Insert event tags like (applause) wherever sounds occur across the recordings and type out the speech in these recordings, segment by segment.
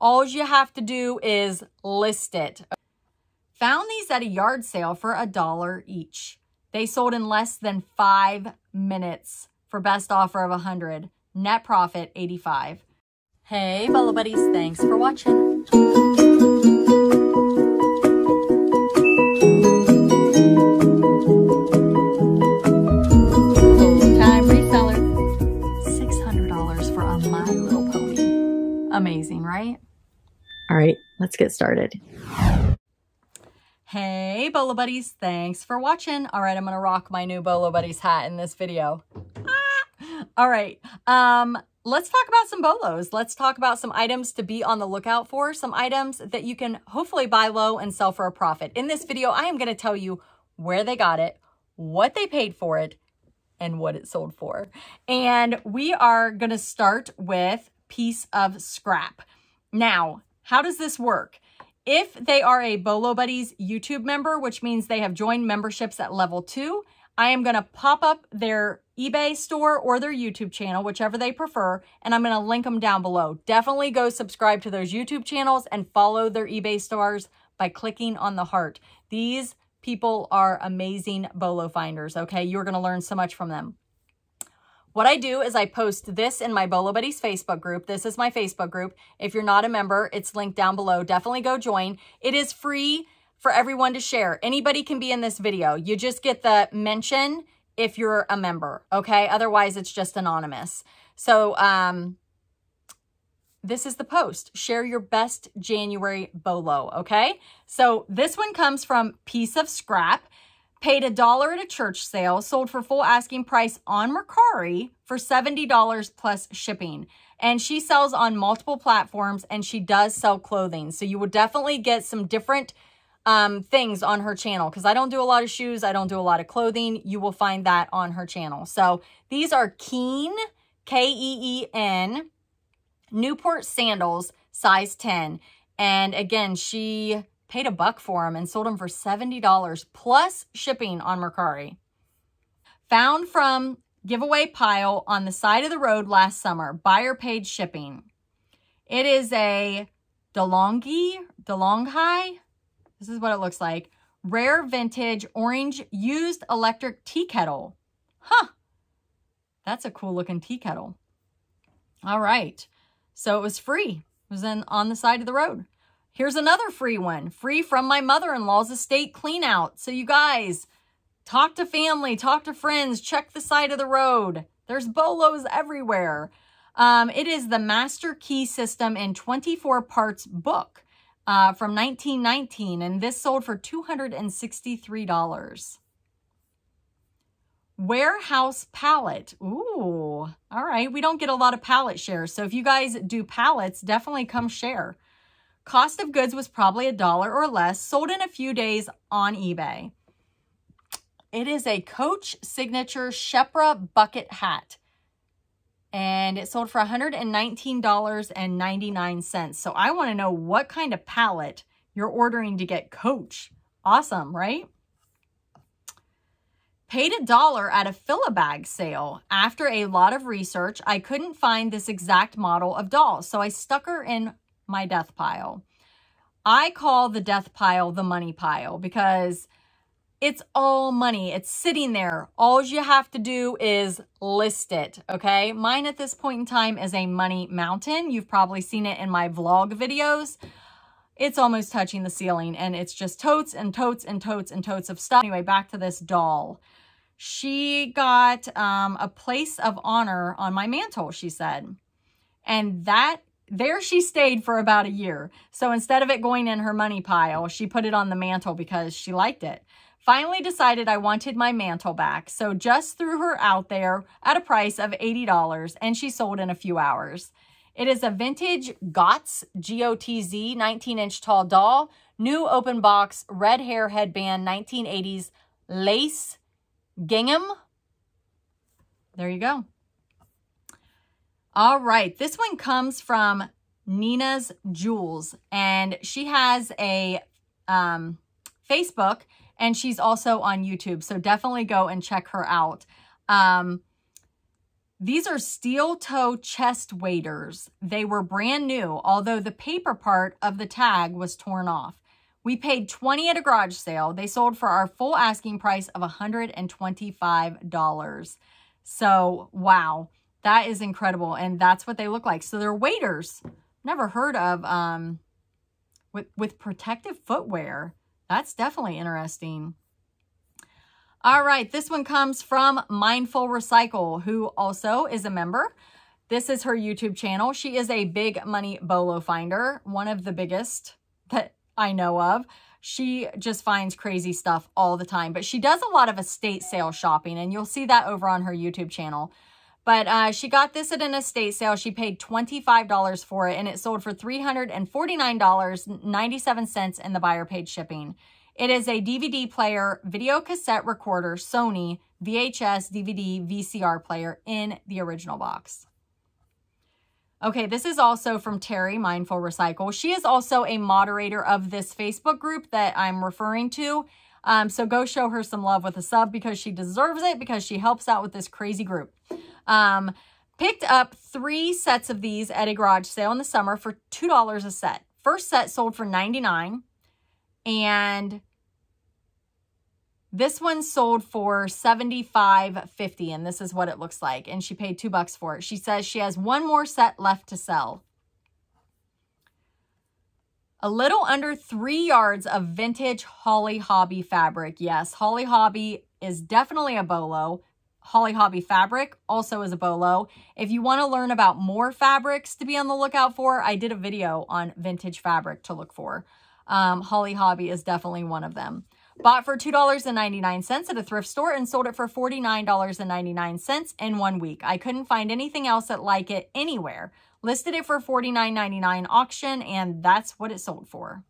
All you have to do is list it. Found these at a yard sale for a dollar each. They sold in less than five minutes for best offer of 100. Net profit 85. Hey, Bolo Buddies, thanks for watching. Amazing, right? All right, let's get started. Hey, Bolo Buddies. Thanks for watching. All right, I'm going to rock my new Bolo Buddies hat in this video. Ah! All right, um, let's talk about some bolos. Let's talk about some items to be on the lookout for, some items that you can hopefully buy low and sell for a profit. In this video, I am going to tell you where they got it, what they paid for it, and what it sold for. And we are going to start with piece of scrap. Now, how does this work? If they are a Bolo Buddies YouTube member, which means they have joined memberships at level two, I am going to pop up their eBay store or their YouTube channel, whichever they prefer, and I'm going to link them down below. Definitely go subscribe to those YouTube channels and follow their eBay stores by clicking on the heart. These people are amazing bolo finders, okay? You're going to learn so much from them. What I do is I post this in my Bolo Buddies Facebook group. This is my Facebook group. If you're not a member, it's linked down below. Definitely go join. It is free for everyone to share. Anybody can be in this video. You just get the mention if you're a member, okay? Otherwise, it's just anonymous. So, um, this is the post. Share your best January bolo, okay? So this one comes from Piece of Scrap. Paid a dollar at a church sale, sold for full asking price on Mercari for $70 plus shipping. And she sells on multiple platforms and she does sell clothing. So you will definitely get some different um, things on her channel because I don't do a lot of shoes. I don't do a lot of clothing. You will find that on her channel. So these are Keen, K-E-E-N, Newport sandals, size 10. And again, she paid a buck for them and sold them for $70 plus shipping on Mercari. Found from giveaway pile on the side of the road last summer. Buyer paid shipping. It is a DeLonghi, DeLonghi. This is what it looks like. Rare vintage orange used electric tea kettle. Huh. That's a cool looking tea kettle. All right. So it was free. It was in, on the side of the road. Here's another free one. Free from my mother-in-law's estate clean out. So you guys, talk to family, talk to friends, check the side of the road. There's bolos everywhere. Um, it is the Master Key System in 24 parts book uh, from 1919, and this sold for $263. Warehouse pallet. Ooh, all right. We don't get a lot of pallet shares. So if you guys do pallets, definitely come share. Cost of goods was probably a dollar or less. Sold in a few days on eBay. It is a Coach Signature Sherpa bucket hat. And it sold for $119.99. So I want to know what kind of palette you're ordering to get Coach. Awesome, right? Paid a dollar at a fill-a-bag sale. After a lot of research, I couldn't find this exact model of doll, so I stuck her in my death pile. I call the death pile the money pile because it's all money. It's sitting there. All you have to do is list it, okay? Mine at this point in time is a money mountain. You've probably seen it in my vlog videos. It's almost touching the ceiling and it's just totes and totes and totes and totes of stuff. Anyway, back to this doll. She got um, a place of honor on my mantle, she said. And that, there she stayed for about a year. So instead of it going in her money pile, she put it on the mantle because she liked it. Finally decided I wanted my mantle back. So just threw her out there at a price of $80 and she sold in a few hours. It is a vintage GOTZ, G-O-T-Z, 19-inch tall doll, new open box, red hair headband, 1980s, lace, gingham. There you go. All right, this one comes from Nina's Jewels, and she has a um, Facebook, and she's also on YouTube, so definitely go and check her out. Um, These are steel toe chest waders. They were brand new, although the paper part of the tag was torn off. We paid 20 at a garage sale. They sold for our full asking price of $125. So, wow, that is incredible. And that's what they look like. So they're waders. Never heard of um, with, with protective footwear. That's definitely interesting. All right, this one comes from Mindful Recycle, who also is a member. This is her YouTube channel. She is a big money bolo finder, one of the biggest that I know of. She just finds crazy stuff all the time, but she does a lot of estate sale shopping, and you'll see that over on her YouTube channel. But uh, she got this at an estate sale. She paid $25 for it, and it sold for $349.97, and the buyer paid shipping. It is a DVD player, video cassette recorder, Sony, VHS, DVD, VCR player in the original box. Okay, this is also from Terry, Mindful Recycle. She is also a moderator of this Facebook group that I'm referring to. Um, so go show her some love with a sub because she deserves it because she helps out with this crazy group. Um, picked up three sets of these at a garage sale in the summer for $2 a set. First set sold for 99 and this one sold for $75.50 and this is what it looks like. And she paid two bucks for it. She says she has one more set left to sell. A little under three yards of vintage Holly Hobbie fabric. Yes, Holly Hobbie is definitely a bolo. Holly Hobbie fabric also is a bolo. If you want to learn about more fabrics to be on the lookout for, I did a video on vintage fabric to look for. Um, Holly Hobbie is definitely one of them. Bought for $2.99 at a thrift store and sold it for $49.99 in one week. I couldn't find anything else that like it anywhere. Listed it for $49.99 auction and that's what it sold for.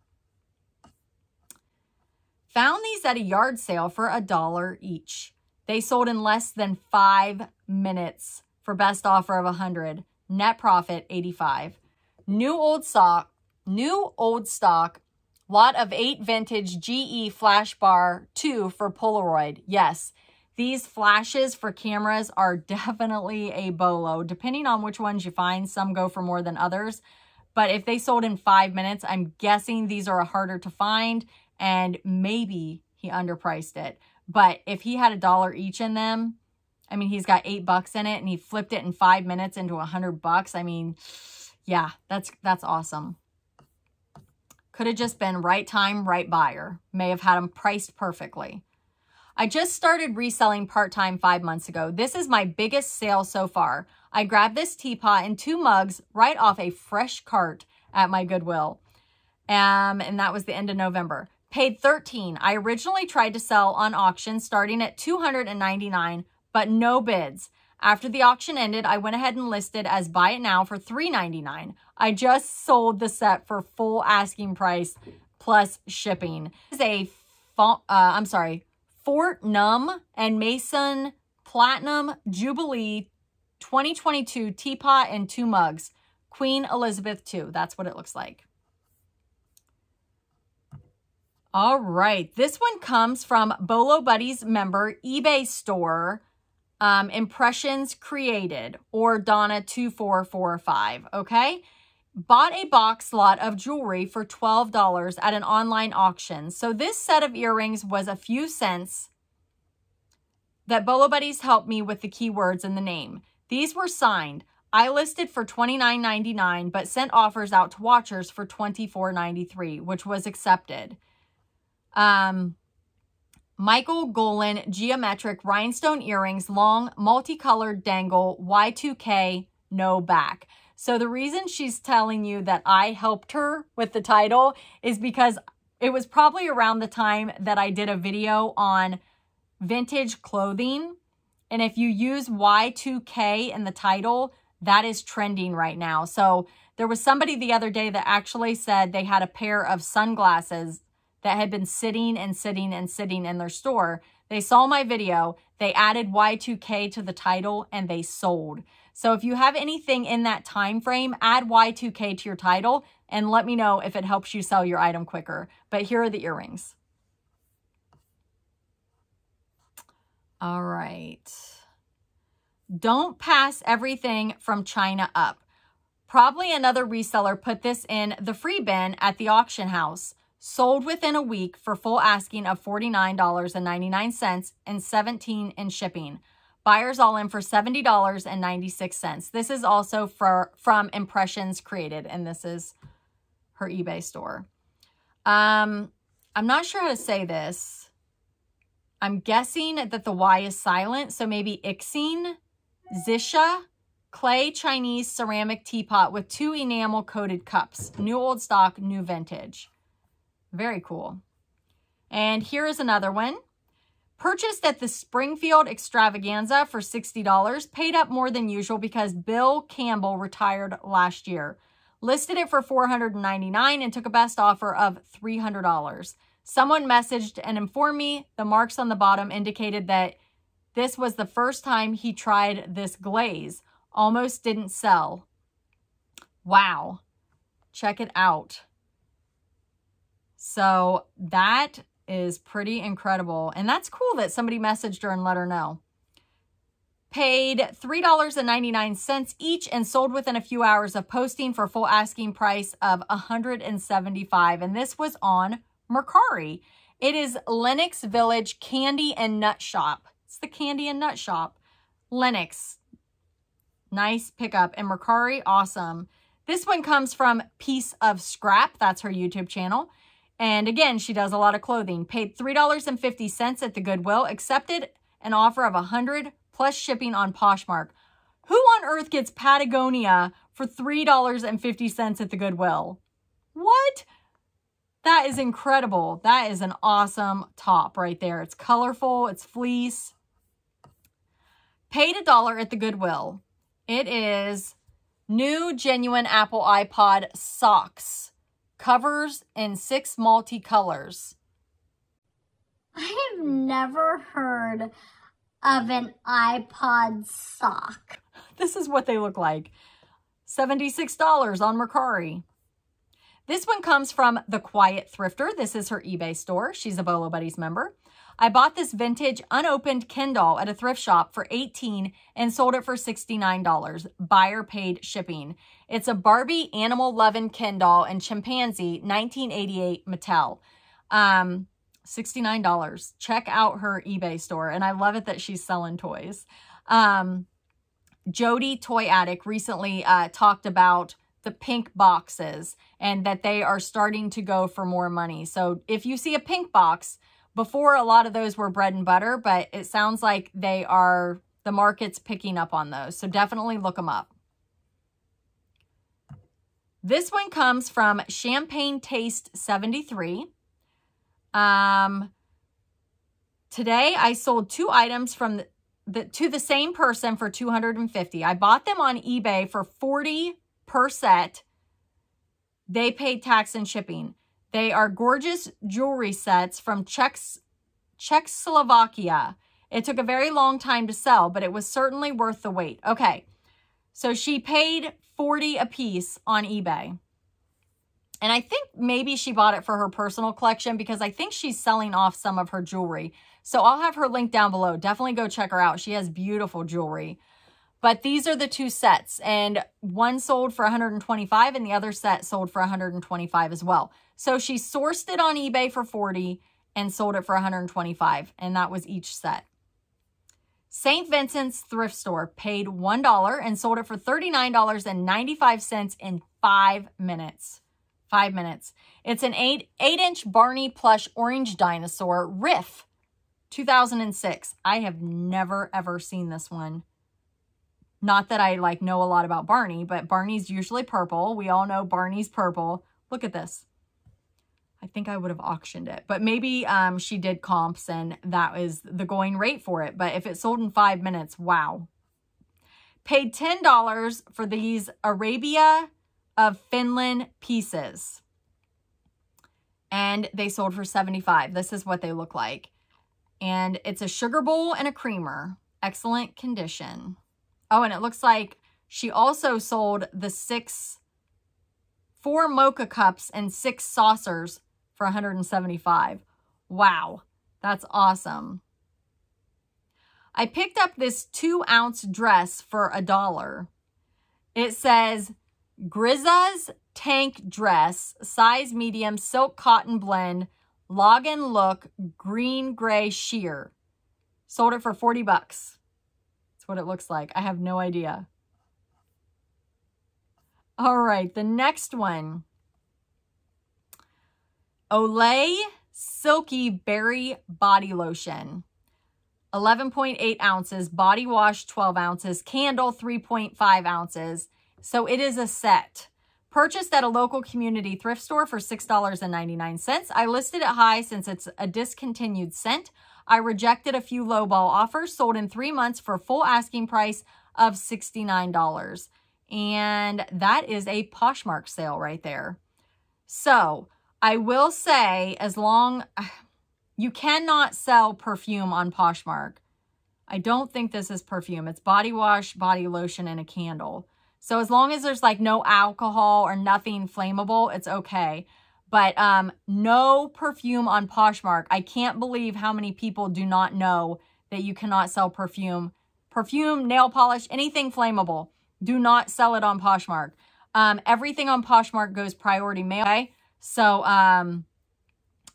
Found these at a yard sale for a dollar each. They sold in less than five minutes for best offer of 100. Net profit 85. New old stock, new old stock Lot of 8 vintage GE flash bar 2 for Polaroid. Yes, these flashes for cameras are (laughs) definitely a bolo. Depending on which ones you find, some go for more than others. But if they sold in five minutes, I'm guessing these are harder to find and maybe he underpriced it. But if he had a dollar each in them, I mean, he's got eight bucks in it and he flipped it in five minutes into a hundred bucks. I mean, yeah, that's, that's awesome. Could have just been right time, right buyer. May have had them priced perfectly. I just started reselling part-time five months ago. This is my biggest sale so far. I grabbed this teapot and two mugs right off a fresh cart at my Goodwill. Um, and that was the end of November. Paid 13. I originally tried to sell on auction starting at 299, but no bids. After the auction ended, I went ahead and listed as buy it now for $3.99. I just sold the set for full asking price plus shipping. This is a, uh, I'm sorry, Fortnum and Mason Platinum Jubilee 2022 teapot and two mugs. Queen Elizabeth II. That's what it looks like. All right. This one comes from Bolo Buddies member eBay store um, impressions created or Donna 2445, okay? Bought a box lot of jewelry for $12 at an online auction. So this set of earrings was a few cents that Bolo Buddies helped me with the keywords in the name. These were signed. I listed for $29.99 but sent offers out to watchers for $24.93, which was accepted. Um, Michael Golan geometric rhinestone earrings, long multicolored dangle, Y2K, no back. So the reason she's telling you that I helped her with the title is because it was probably around the time that I did a video on vintage clothing. And if you use Y2K in the title, that is trending right now. So there was somebody the other day that actually said they had a pair of sunglasses that had been sitting and sitting and sitting in their store. They saw my video, they added Y2K to the title, and they sold. So if you have anything in that time frame, add Y2K to your title and let me know if it helps you sell your item quicker. But here are the earrings. All right. Don't pass everything from China up. Probably another reseller put this in the free bin at the auction house. Sold within a week for full asking of $49.99 and 17 in shipping. Buyers all in for $70.96. This is also for from Impressions Created, and this is her eBay store. Um, I'm not sure how to say this. I'm guessing that the Y is silent, so maybe Ixine, Zisha, clay Chinese ceramic teapot with two enamel coated cups. New old stock, new vintage. Very cool. And here is another one. Purchased at the Springfield Extravaganza for $60. Paid up more than usual because Bill Campbell retired last year. Listed it for $499 and took a best offer of $300. Someone messaged and informed me the marks on the bottom indicated that this was the first time he tried this glaze. Almost didn't sell. Wow. Check it out. So that is pretty incredible. And that's cool that somebody messaged her and let her know. Paid $3.99 each and sold within a few hours of posting for full asking price of 175. And this was on Mercari. It is Lenox Village Candy and Nut Shop. It's the Candy and Nut Shop. Lenox. Nice pickup. And Mercari, awesome. This one comes from Piece of Scrap. That's her YouTube channel. And again, she does a lot of clothing. Paid $3.50 at the Goodwill. Accepted an offer of 100 plus shipping on Poshmark. Who on earth gets Patagonia for $3.50 at the Goodwill? What? That is incredible. That is an awesome top right there. It's colorful. It's fleece. Paid a dollar at the Goodwill. It is new genuine Apple iPod socks. Covers in six multicolors. I have never heard of an iPod sock. (laughs) This is what they look like. $76 on Mercari. This one comes from The Quiet Thrifter. This is her eBay store. She's a Bolo Buddies member. I bought this vintage unopened Ken doll at a thrift shop for 18 and sold it for $69. Buyer paid shipping. It's a Barbie Animal loving Ken doll and chimpanzee 1988 Mattel. Um, $69. Check out her eBay store. And I love it that she's selling toys. Um, Jody Toy Addict recently uh, talked about the pink boxes and that they are starting to go for more money. So if you see a pink box, before, a lot of those were bread and butter, but it sounds like they are, the market's picking up on those. So definitely look them up. This one comes from Champagne Taste 73. Um, today, I sold two items from the, the, to the same person for 250 I bought them on eBay for 40 per set. They paid tax and shipping. They are gorgeous jewelry sets from Czechs Czechoslovakia. It took a very long time to sell, but it was certainly worth the wait. Okay, so she paid 40 a piece on eBay. And I think maybe she bought it for her personal collection because I think she's selling off some of her jewelry. So I'll have her link down below. Definitely go check her out. She has beautiful jewelry. But these are the two sets and one sold for 125 and the other set sold for 125 as well. So she sourced it on eBay for 40 and sold it for 125 and that was each set. St. Vincent's thrift store paid $1 and sold it for $39.95 in five minutes. Five minutes. It's an eight, eight inch Barney plush orange dinosaur Riff 2006. I have never ever seen this one. Not that I like know a lot about Barney, but Barney's usually purple. We all know Barney's purple. Look at this. I think I would have auctioned it, but maybe um, she did comps and that was the going rate for it. But if it sold in five minutes, wow. Paid $10 for these Arabia of Finland pieces. And they sold for 75 This is what they look like. And it's a sugar bowl and a creamer. Excellent condition. Oh, and it looks like she also sold the six, four mocha cups and six saucers for 175. Wow, that's awesome. I picked up this two ounce dress for a dollar. It says Grizza's tank dress, size medium, silk cotton blend, log and look, green gray sheer. Sold it for 40 bucks. That's what it looks like. I have no idea. All right, the next one. Olay Silky Berry Body Lotion. 11.8 ounces, body wash 12 ounces, candle 3.5 ounces. So it is a set. Purchased at a local community thrift store for $6.99. I listed it high since it's a discontinued scent. I rejected a few lowball offers, sold in three months for full asking price of $69. And that is a Poshmark sale right there. So I will say, as long, (sighs) you cannot sell perfume on Poshmark. I don't think this is perfume. It's body wash, body lotion, and a candle. So as long as there's like no alcohol or nothing flammable, it's okay. But um, no perfume on Poshmark. I can't believe how many people do not know that you cannot sell perfume. Perfume, nail polish, anything flammable. Do not sell it on Poshmark. Um, everything on Poshmark goes priority mail. Okay? So um,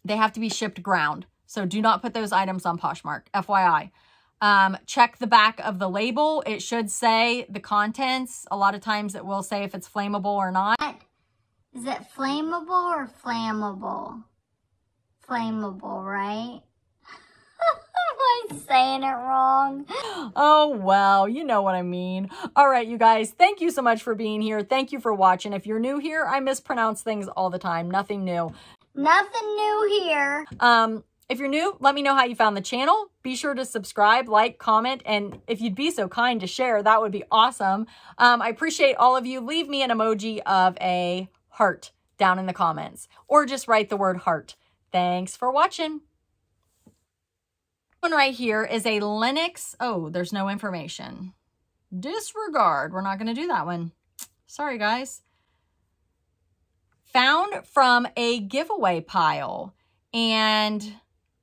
they have to be shipped ground. So do not put those items on Poshmark, FYI. Um, check the back of the label. It should say the contents. A lot of times it will say if it's flammable or not. Is it flammable or flammable? Flammable, right? I saying it wrong? Oh, well, you know what I mean. All right, you guys, thank you so much for being here. Thank you for watching. If you're new here, I mispronounce things all the time. Nothing new. Nothing new here. Um, if you're new, let me know how you found the channel. Be sure to subscribe, like, comment, and if you'd be so kind to share, that would be awesome. Um, I appreciate all of you. Leave me an emoji of a heart down in the comments or just write the word heart. Thanks for watching. One right here is a Lenox. Oh, there's no information. Disregard. We're not going to do that one. Sorry, guys. Found from a giveaway pile and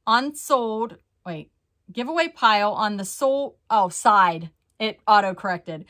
unsold. Wait, giveaway pile on the sold. Oh, side. It auto corrected.